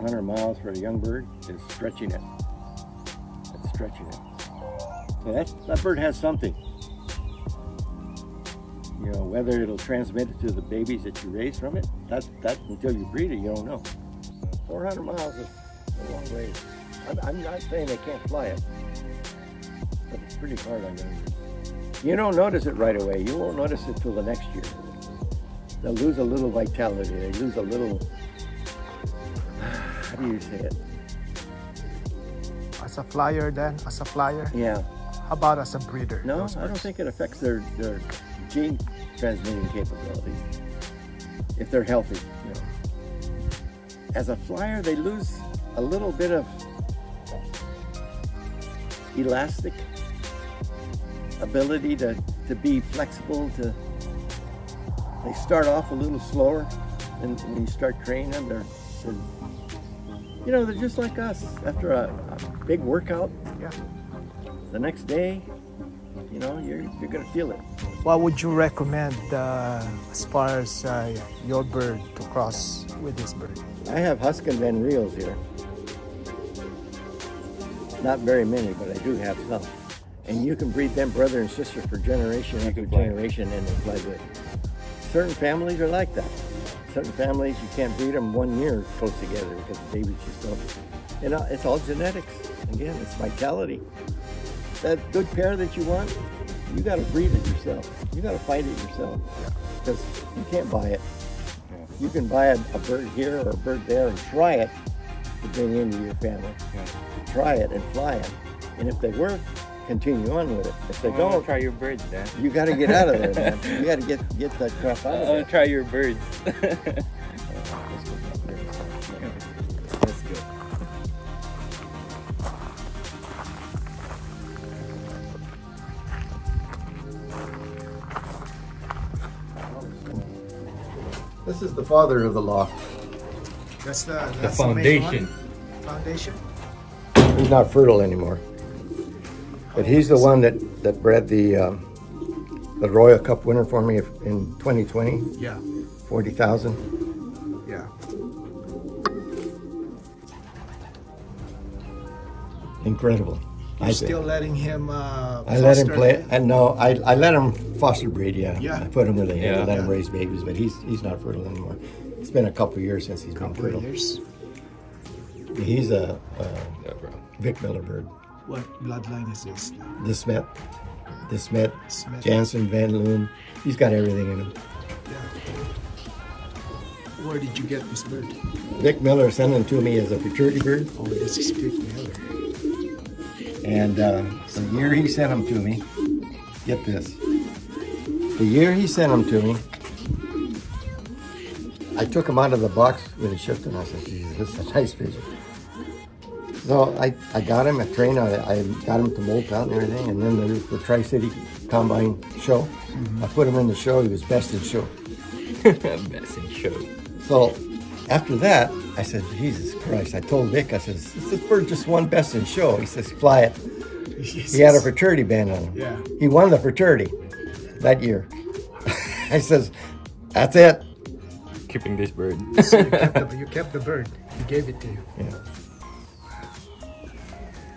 400 miles for a young bird is stretching it. It's stretching it. So that, that bird has something. You know, whether it'll transmit it to the babies that you raise from it, that, that until you breed it, you don't know. 400 miles is a long way. I'm, I'm not saying they can't fly it, but it's pretty hard on young birds. You don't notice it right away. You won't notice it till the next year. They'll lose a little vitality. They lose a little, how do you say it? As a flyer then, as a flyer? Yeah. How about as a breeder? No, I don't think it affects their, their gene transmitting capability if they're healthy. You know. As a flyer, they lose a little bit of elastic ability to, to be flexible to they start off a little slower and when you start training them they're, they're you know they're just like us after a, a big workout Yeah. the next day, you know, you're, you're gonna feel it. What would you recommend uh, as far as uh, your bird to cross with this bird? I have Huskin Van Reels here. Not very many, but I do have some. And you can breed them brother and sister for generation after generation and they fly good. Certain families are like that. Certain families, you can't breed them one year close together because the babies just don't. You know, it's all genetics. Again, it's vitality. That good pair that you want, you got to breed it yourself. You got to find it yourself because you can't buy it. You can buy a, a bird here or a bird there and try it to bring into your family. Try it and fly it. And if they work, continue on with it. If they I want to don't, try your birds, Dan. you got to get out of there, man. You got to get get that crap out I of want there. to try your birds. This is the father of the loft. That's the, The that's main foundation. one? Foundation? He's not fertile anymore. But he's the one that, that bred the um, the Royal Cup winner for me in 2020, Yeah. 40,000. Yeah. Incredible. I You're think. still letting him uh, I let him play. And no, I, I let him foster breed. Yeah, Yeah. I put him with a hen Yeah. and let him raise babies, but he's he's not fertile anymore. It's been a couple years since he's been fertile. years. He's a, a Yeah. Vic Miller bird. What bloodline is this? De Smith. De Smet, Smith. Jansen, Van Loon. He's got everything in him. Yeah. Where did you get this bird? Vic Miller sent him to me as a fraternity bird, Oh, this is Vic Miller. and uh, the year he sent him to me, get this. The year he sent him to me, I took him out of the box when he shipped him. I said, Jesus, this is a nice pigeon. So I, I got him, I trained, I, I got him to molt out and everything, and then there was the Tri-City Combine show. Mm-hmm. I put him in the show, he was best in show. Best in show. So after that, I said, Jesus Christ. I told Vic, I said, this bird just won best in show. He says, fly it. He had a fraternity band on him. Yeah. He won the fraternity that year. I says, that's it. Keeping this bird. So you, kept the, you kept the bird. He gave it to you. Yeah.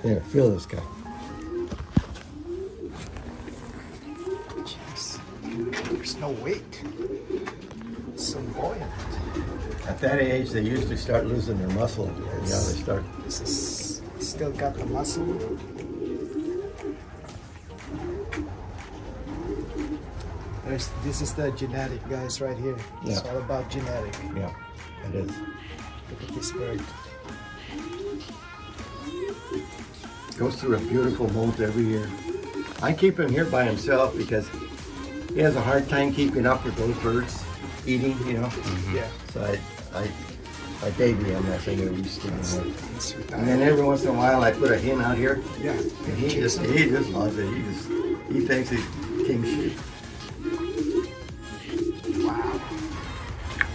There, feel this guy. Jeez. There's no weight. It's so buoyant. At that age, they usually start losing their muscle. Yeah, they start. This is still got the muscle. There's, this is the genetic guys right here. It's Yeah. all about genetic. Yeah, it is. Look at this bird. Goes through a beautiful molt every year. I keep him here by himself because he has a hard time keeping up with those birds eating, you know. Mm-hmm. Yeah. So I, I, I baby him as I know used to. you know. He's And then every once in a while I put a hen out here, Yeah. and he just he just loves it. He just he thinks he's king sheep. Wow.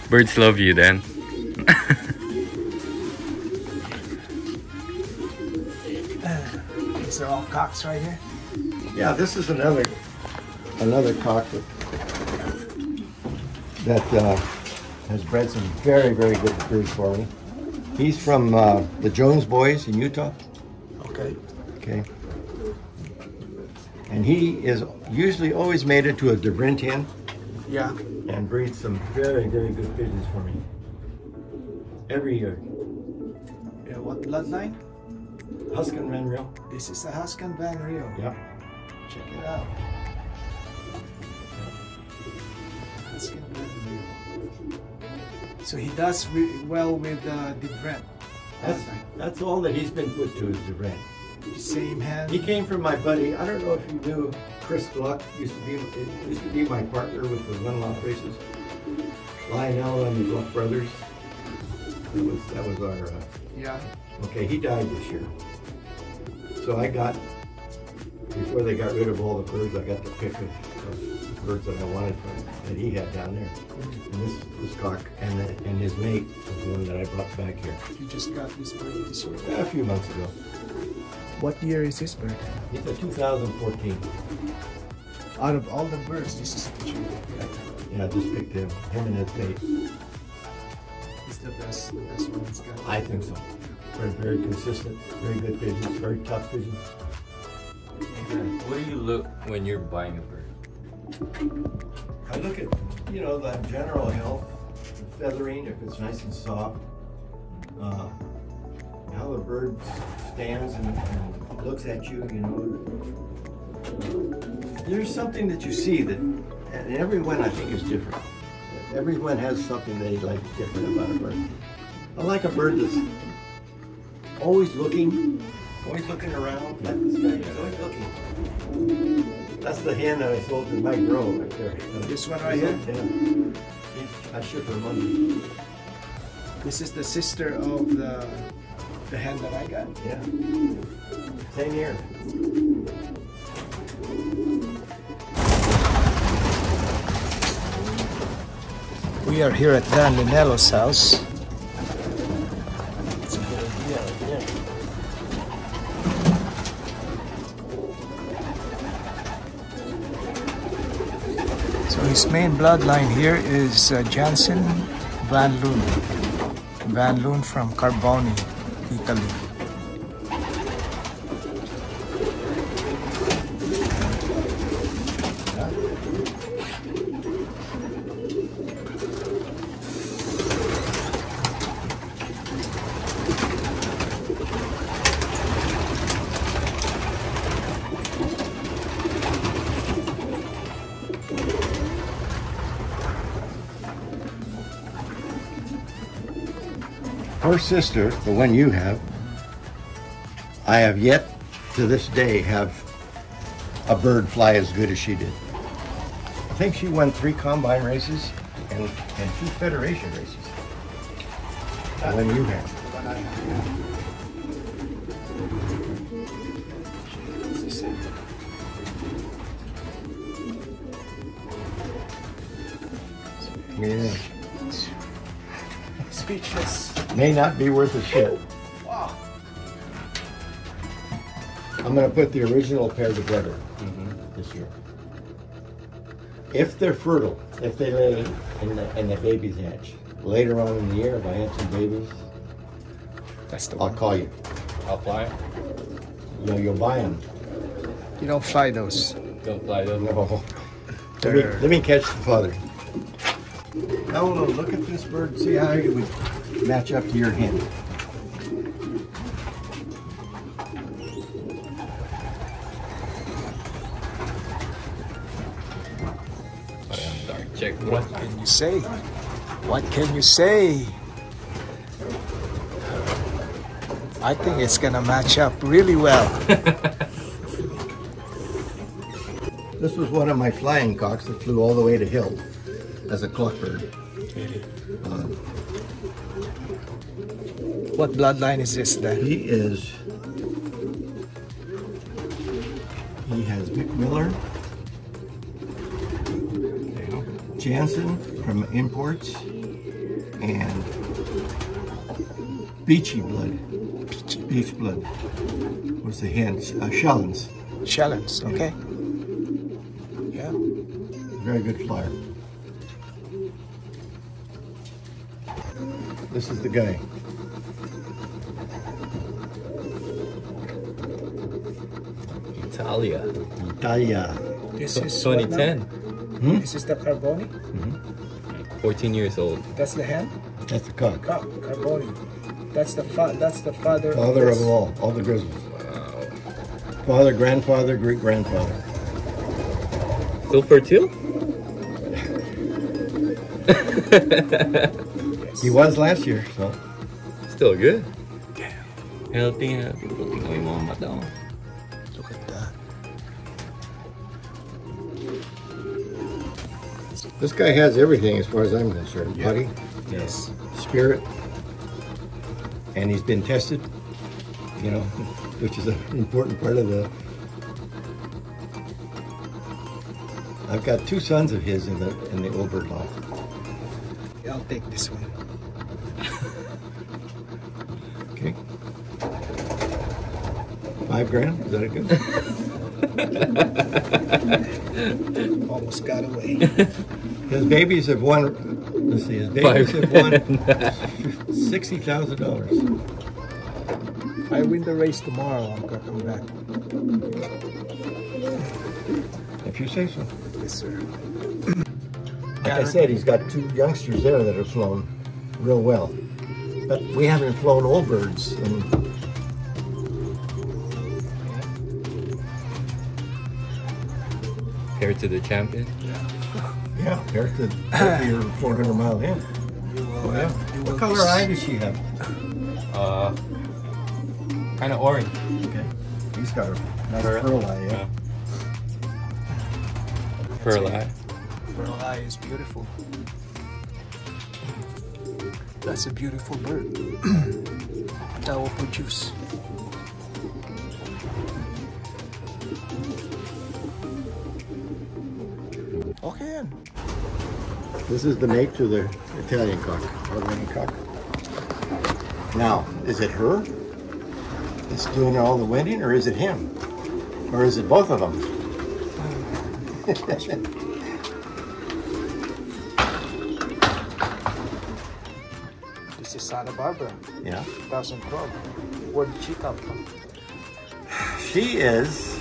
Birds love you, Dan. Right here. Yeah, this is another another cock that that uh, has bred some very very good birds for me. He's from uh, the Jones Boys in Utah. Okay. Okay. And he is usually always made it to a Devriendt hen Yeah. and breeds some very, very good pigeons for me. Every year. yeah. What bloodline? Huskin Renreal. This is a Huyskens Van Riel. Yep. Check it out. Huyskens Van Riel. So he does well with uh, the Brent. That's that's all that he's been put to is the Devriendt. Same hand. He came from my buddy. I don't know if you knew Chris Gluck used to be used to be my partner with the Run Lot races. Lionel and the Gluck brothers. That was that was our. Uh, Yeah. Okay, he died this year. So I got before they got rid of all the birds. I got the pick of, of birds that I wanted from that he had down there. And this this cock and the, and his mate was the one that I brought back here You just got this bird this year. a few months ago. What year is this bird? It's a 2014. Out of all the birds, this is the cheap. Yeah, I just picked him, him and his mate. It's the best, the best one it's got. I think so. Very, very consistent, very good pigeons, very tough pigeons. What do you look when you're buying a bird? I look at, you know, the general health, the feathering, if it's nice and soft, uh, how the bird stands and, and looks at you, you know. There's something that you see that, and everyone I think is different. Everyone has something they like different about a bird. I like a bird that's always looking, always looking around. Like this guy, he's always looking. That's the hen that I sold to Mike Grow right there. This one right here? Yeah. He's- I ship her Monday. This is the sister of the the hen that I got. Yeah. Same here. We are here at Dan Linelo's house. His main bloodline here is uh, Jansen Van Loon. Van Loon from Carboni, Italy. Her sister, the one you have, I have yet to this day have a bird fly as good as she did. I think she won three combine races and, and two federation races. The one you have. Yeah. May not be worth a shit. Wow. I'm gonna put the original pair together mm-hmm. this year. If they're fertile, if they lay and the, and the babies hatch, later on in the year, if I have some babies, That's the I'll one. call you. I'll fly. You know, you'll buy them. You don't fly those. Don't fly those. No. Let me, let me catch the father. Now, look at this bird. See how it would match up to your check. What can you say? What can you say? I think it's gonna match up really well. This was one of my flying cocks that flew all the way to Hill as a cluck bird. What bloodline is this then? He is. He has Mick Miller, Jansen from imports, and Beachy blood. Beach blood. What's the hen? Uh, Shellens. Challenge, okay? Yeah. Very good flyer. This is the guy. Italia. Italia. This is what now? 2010. Hmm? This is the Carboni. Mm-hmm. 14 years old. That's the hen. That's the cock. Cock, Carboni. That's the fa- That's the father. Father of this. them all, all the grizzlies. Wow. Father, grandfather, great grandfather. Still fertile? He was last year, so. Still good. Damn. Healthy, happy. Puti kami mga mata. Look at that. This guy has everything as far as I'm concerned. Yeah. Body, Yes. spirit, and he's been tested, you know, which is an important part of the. I've got two sons of his in the in the old bird lot. I'll take this one. Five grand? Is that a good? Almost got away. His babies have won. Let's see. His babies have won sixty thousand dollars. if I win the race tomorrow, I'm gonna come back. If you say so. Yes, sir. Like I said, he's got two youngsters there that have flown real well. But we haven't flown old birds in Compared to the champion. yeah, there's the your 400 mile hen. You Oh, yeah. What color eye does she have? Uh, kind of orange. Okay. He's got a nice Pearl. pearl eye, yeah. Pearl eye. Pearl eye is beautiful. That's a beautiful bird. that will produce. Okay. then. This is the mate to the Italian cock, Hardwing cock. Now, is it her that's doing all the winning, or is it him? Or is it both of them? This is Santa Barbara, yeah. 2012. Where did she come from? She is.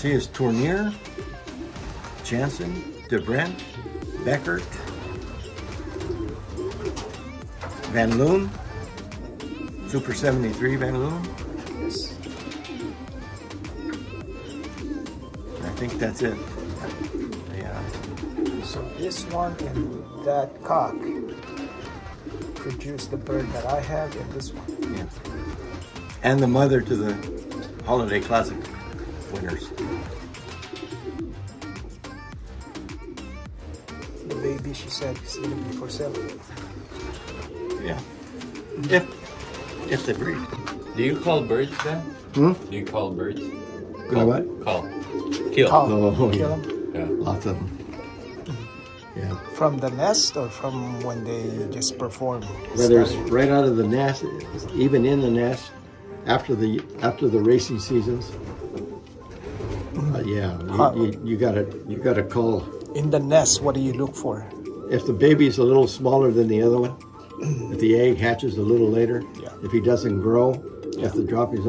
She is Tournier, Jansen, DeBrent, Beckert, Van Loon, Super 73 Van Loon. Yes. I think that's it. Yeah. So this one and that cock produced the bird that I have and this one. yeah. And the mother to the Holiday Classic winners. Said, is going to be for sale. Yeah. If if they breed. Do you call birds then? Hmm? Do you call birds? Call what? Call. Kill. Call, Oh, kill yeah. 'em. Yeah. Lots of them. Yeah. From the nest or from when they just perform? Whether it's right out of the nest, even in the nest, after the after the racing seasons. Uh, yeah, you, you, you gotta you gotta call. In the nest, what do you look for? If the baby's a little smaller than the other one, if the egg hatches a little later, Yeah. if he doesn't grow, if the drop is,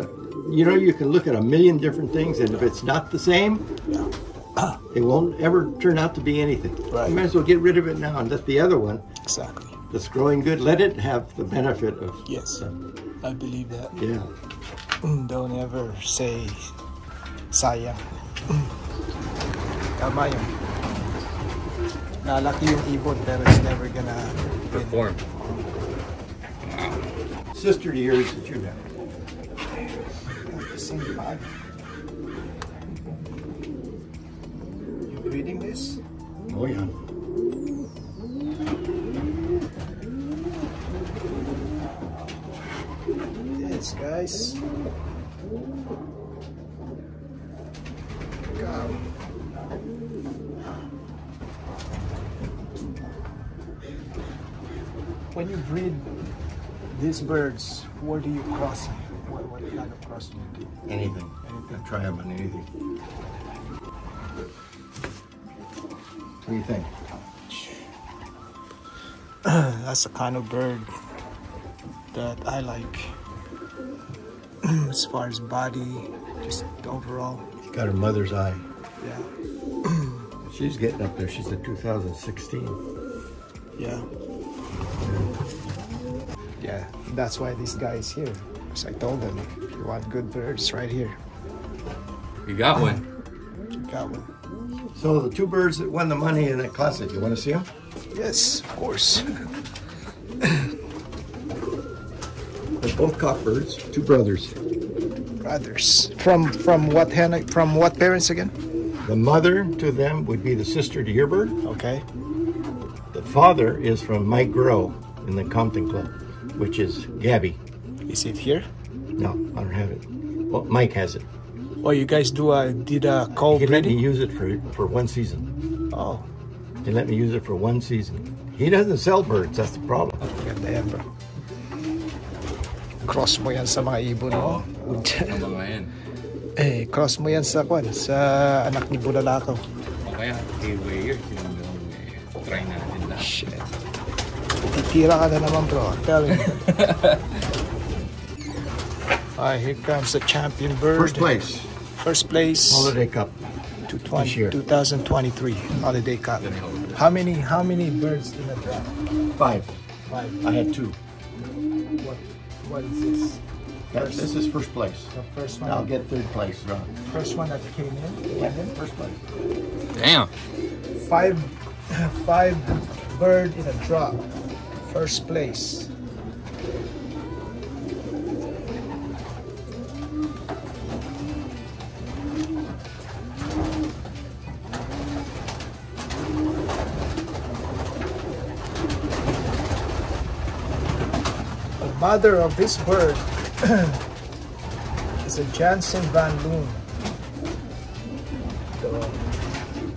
you know, you can look at a million different things, and if it's not the same, Yeah. it won't ever turn out to be anything. Right. You might as well get rid of it now and let the other one Exactly. that's growing good, let it have the benefit of. Yes. I believe that. Yeah. Mm, don't ever say sayang. Mm. Tama yun. Uh, Lalaki yung ibon pero it's never gonna win. Perform. Sister to yours that you have. Same bag. You reading this? Oh yeah. Yes, guys. When you breed these birds, what do you cross? What, what kind of cross do you do? Anything. Anything. Try them on anything. What do you think? That's the kind of bird that I like. as far as body, just overall. Got her mother's eye. Yeah. She's getting up there. She's a 2016. Yeah. Yeah, that's why this guy is here. Because I told him, if you want good birds, right here. You got one. You got one. So the two birds that won the money in that classic, you want to see them? Yes, of course. They're both cockbirds, two brothers. Brothers. From from what hen? From what parents again? The mother to them would be the sister to your bird. Okay. The father is from Mike Grow in the Compton Club, which is Gabby. Is it here? No, I don't have it. Well, Mike has it. Oh, you guys do a did a co He let me use it for, for one season. Oh, He let me use it for one season. He doesn't sell birds, that's the problem. ganda yan bro. Cross mo yan sa mga ibon mo. Ang mga yan. eh, cross mo yan sa kwan, sa anak ni Bulalakaw. O kaya, haywire. Sinundan Titira ka na naman bro. I'm telling you. Alright, here comes the champion bird. First place, First place. Holiday Cup. to this year. 2023 holiday cup. How many how many birds in the draft? Five. Five. I had two. What what is this? That- This is first place. The first one. I'll get third place, Ron. first one that came in. Yeah, first place. Damn. Five five bird in a drop. First place. The mother of this bird is a Jansen Van Loon. The,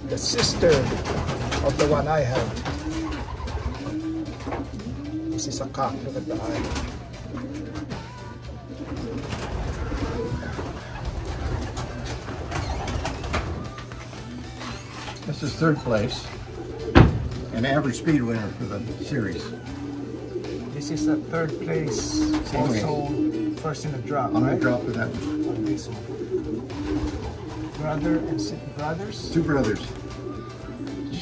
the sister of the one I had. This is a cock. Look at the eye. This is third place. An average speed winner for the series. This is the third place. Same also first in the drop, I'm gonna right? drop for that one. On this one. Brother and si- brothers. Two brothers.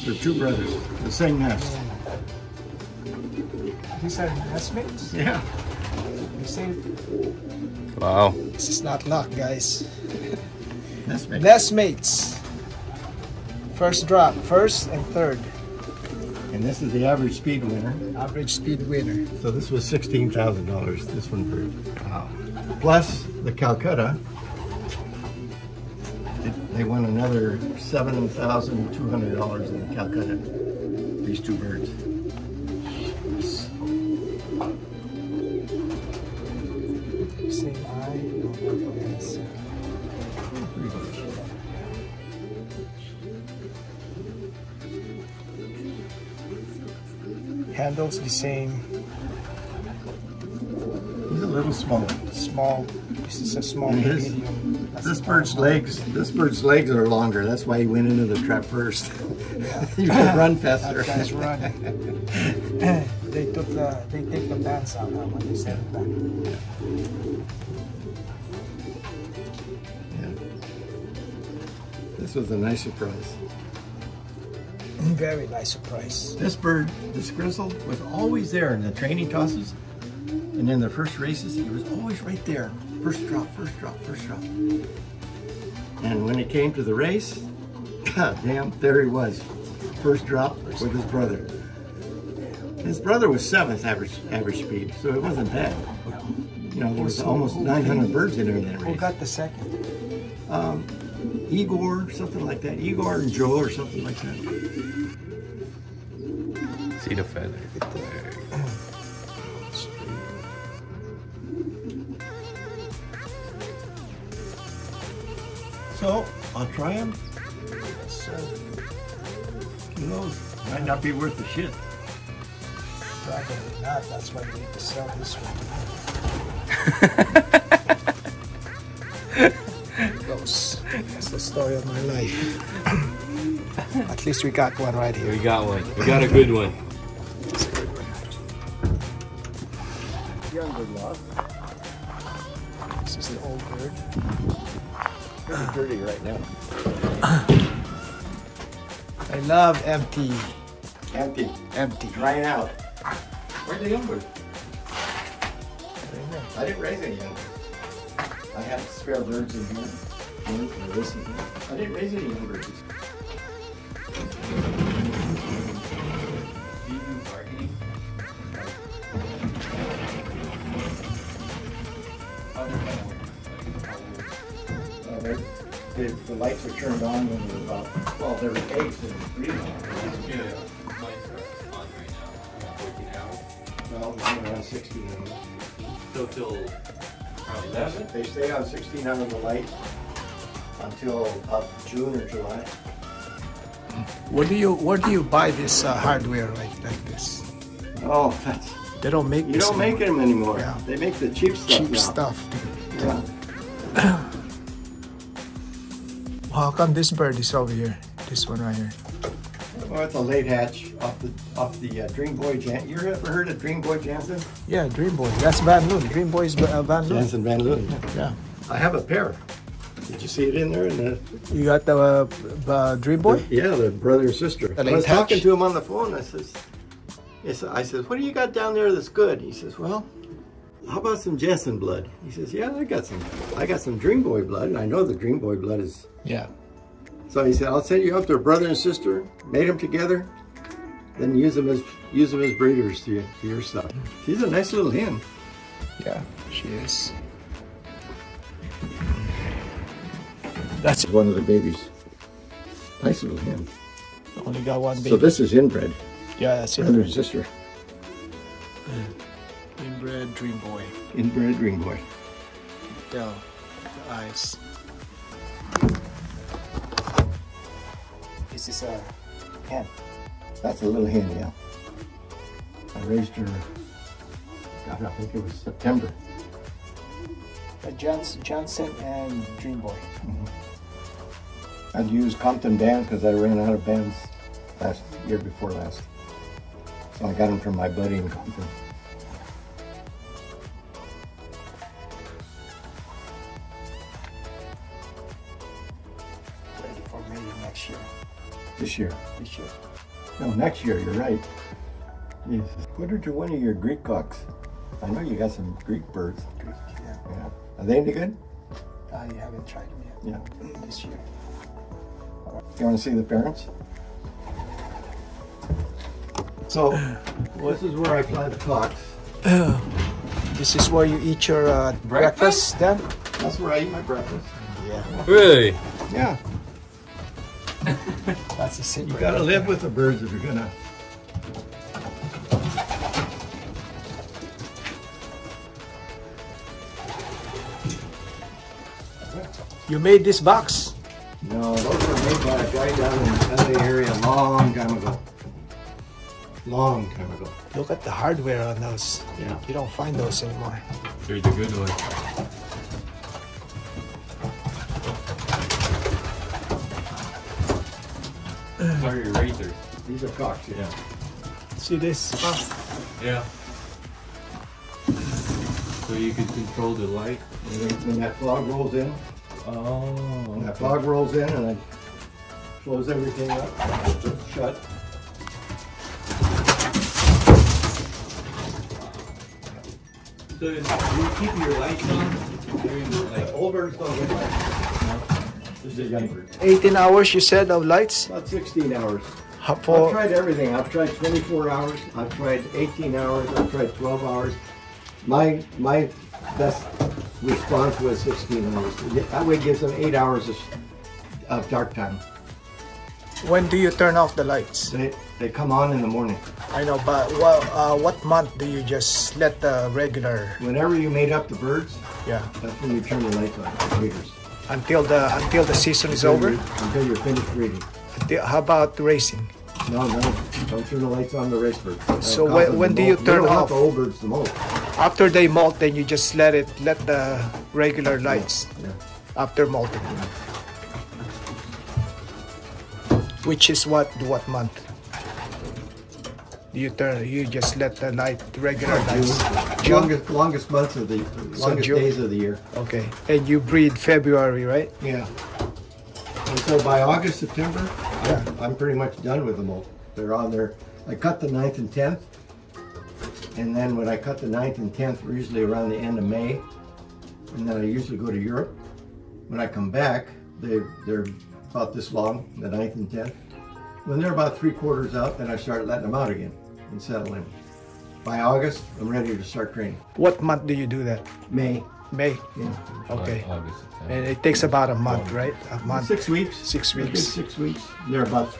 They're two brothers. The same nest. These are nestmates. Yeah. You say Wow. this is not luck, guys. Nestmate. Nestmates. First drop, first and third. And this is the average speed winner. Average speed winner. So this was sixteen thousand dollars. This one for wow. Plus the Calcutta. they- They won another seven thousand two hundred dollars in the Calcutta. These two birds. Handles the same, He's a little small. small. This is a small his-. This bird's legs. This bird's legs are longer. That's why he went into the trap first. you can run faster. That running. they took the they take the bands out now when they send it back. Yeah. This was a nice surprise. Very nice surprise. This bird, this grizzle, was always there in the training tosses. And in the first races, he was always right there. First drop, first drop, first drop. And when it came to the race, god damn, there he was. First drop with his brother. His brother was seventh average average speed, so it wasn't bad. You know, there was almost 900 birds in there in that Who got the second? Um, Igor, something like that. Igor and Joe or something like that. See the feather. So, I'll try them. So Who knows? Might not be worth the shit. probably not. That's why we need to sell this one. Goes. That's the story of my life. At least we got one right here. We got one. We got a good one. That's a good one. Young bird lost. This is the old bird. Pretty dirty right now. I love empty, Empty. empty. Drying out. Where's the young bird? Right there. I didn't raise any young birds. I have spare birds in here. Birds were raising here. I didn't raise any young birds. The, the lights were turned on when they were about 12 every eggs and breeding. Yeah, mine's are on right now, fourteen hours. Well, we're around 16 of them. So till probably eleven? They stay on 16 under the light until about June or July. Where do you where do you buy this uh, hardware like like this? Oh, that's They don't make you this don't make them anymore. Yeah. They make the cheap stuff cheap now. stuff. Yeah. How come this bird is over here? This one right here. Well, it's a late hatch off the off the uh, Dream Boy Jan. You ever heard of Dream Boy Jansen? Yeah, Dream Boy. That's Van Loon. Dream Boy is uh, Van Loon. Jansen Van Loon. Yeah. I have a pair. Did you see it in there? In the, You got the uh, uh, Dream Boy? yeah, the brother and sister. The I was hatch? talking to him on the phone. I says, yes, I says, what do you got down there that's good? He says, well, how about some Jansen blood? He says, yeah, I got some. I got some Dream Boy blood, and I know the Dream Boy blood is. Yeah. So he said, I'll send you up to a brother and sister. Made them together, then use them as use them as breeders to, your- to your stuff. She's a nice little hen. Yeah, she is. That's one of the babies. Nice little hen. only got one baby. So this is inbred, yeah, that's brother it. and sister. Mm. Inbred Dream Boy. Inbred Dream Boy. Tell the eyes. This is uh, a hen. That's a little hen, yeah. I raised her, God, I think it was September. A Jans- Johnson and Dream Boy. Mm-hmm. I'd used Compton bands because I ran out of bands last year before last. So I got them from my buddy in Compton. This year. This year. No, next year, you're right. Jesus. Put her to one of your Greek cocks. I know you got some Greek birds. Greek, yeah. Yeah. Are they any good? I haven't tried them yet. Yeah. This year. You want to see the parents? So, this is where I fly the cocks. This is where you eat your uh, breakfast, then? That's where I eat my breakfast. Yeah. Really? Yeah. That's a secret. You gotta live with the birds if you're gonna. You made this box? No, those were made by a guy down in the LA area a long time ago. Long time ago. Look at the hardware on those. Yeah. You don't find those anymore. Here's the good one. Sorry, razors. These are cocks, yeah. See this? Yeah. So you can control the light. And then when that fog rolls in, Oh. when that fog rolls in and I close everything up, just shut. So you keep your lights on during the The like. old birds don't get light. This is young bird. 18 hours you said of lights? About 16 hours. How- I've tried everything. I've tried 24 hours. I've tried 18 hours. I've tried 12 hours. My my best response was 16 hours. That way it gives them eight hours of, of dark time. when do you turn off the lights? They they come on in the morning. I know, but well, uh, what month do you just let the regular? Whenever you made up the birds, Yeah, that's when you turn the lights on. the breeders. Until the until the season is Until over. Until you're finished breeding. Until- How about racing? No, no, don't turn the lights on the race birds. So when- when do you turn off? the old birds to molt. After they molt, then you just let it let the regular lights Yeah. after molting. Which is what what month? You turn you just let the night regular nights? June. Longest, longest months of the, longest days of the year. Okay. And you breed February, right? Yeah. And so by August, September, Yeah. I'm, I'm pretty much done with them all. They're on there. I cut the 9th and 10th. And then when I cut the 9th and 10th, we're usually around the end of May. And then I usually go to Europe. When I come back, they, they're about this long, the 9th and 10th. When they're about three quarters out, then I start letting them out again and settle in. By August, I'm ready to start training. What month do you do that? May. May. Yeah. Okay. August, September. And it takes about a month, right? A month. Six weeks. Six weeks. Six weeks. They're about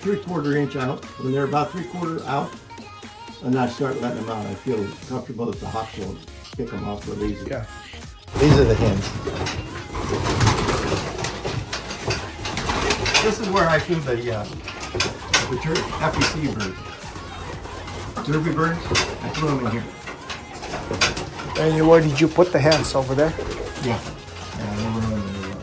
three quarter inch out. When they're about three quarter out, and I start letting them out, I feel comfortable that the hot zone. Pick them off real easy. Yeah. These are the hens. This is where I feel the uh, the FEC birds. Derby birds. I threw them in here. And you, where did you put the hens over there? Yeah. Yeah, they were in there.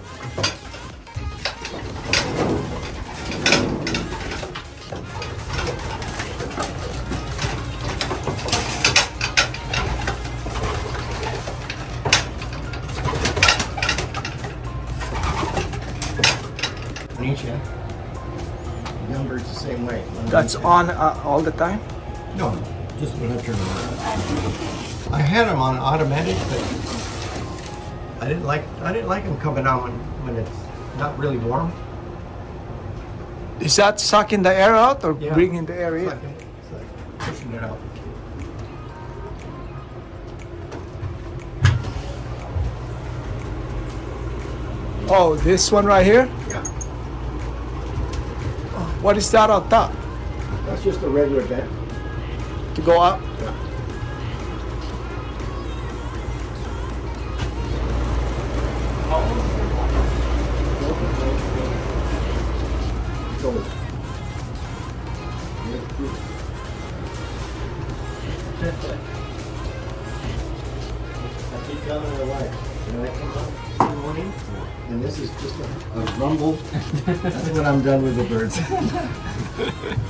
Anisha. Young birds the same way. That's on uh, all the time. No, just when I turn them on. I had them on automatic, but I didn't like I didn't like them coming out when, when it's not really warm. Is that sucking the air out or Yeah. bringing the air It's in? like, it's like pushing it out. Oh, this one right here. Yeah. What is that on top? That's just a regular vent. To go up? So, I keep telling my wife, when I come up morning, and this is just a, a rumble, that's when I'm done with the birds.